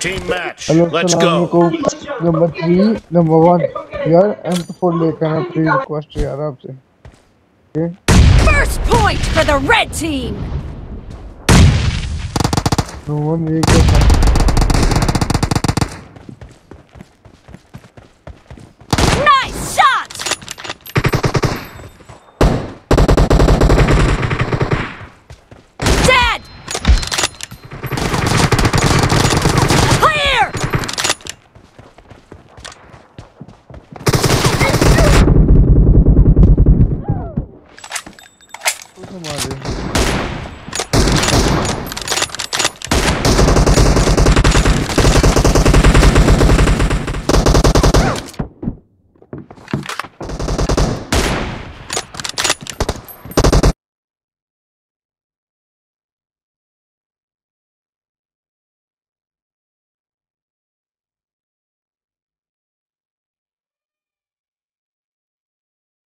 Team match. Hello, Let's Assalamu go. alaikum. Number three, number one. यार M4 लेकर आना please request यार आपसे okay? First point for the red team. No one ये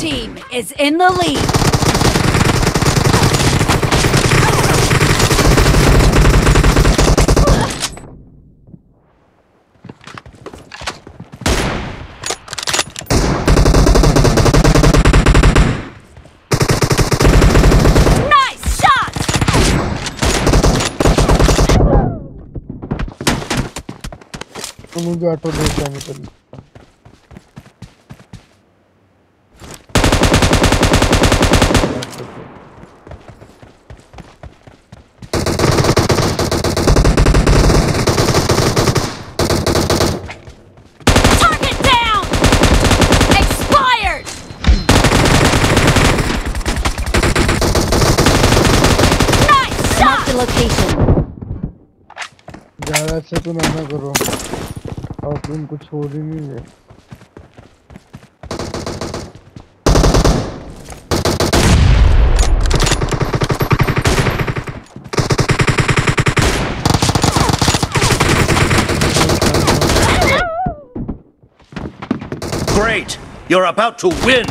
team is in the lead. Nice shot. तो मुझे auto देख जाने कर shot. the location. यार ऐसे तो ना ना करो आप इनको छोड़ ही नहीं है Great. You're about to win.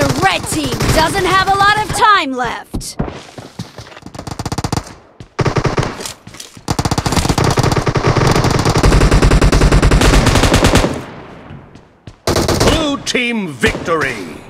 The red team doesn't have a lot of time left. Team victory.